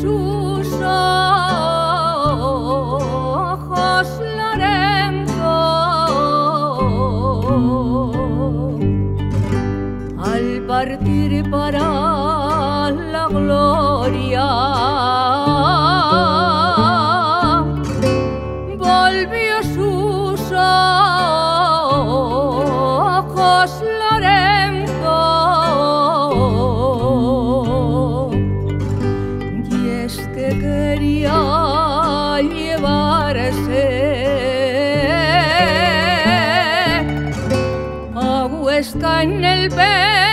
sus ojos, Lorenzo, al partir para la gloria. Llevarse a Huesca en el pensamiento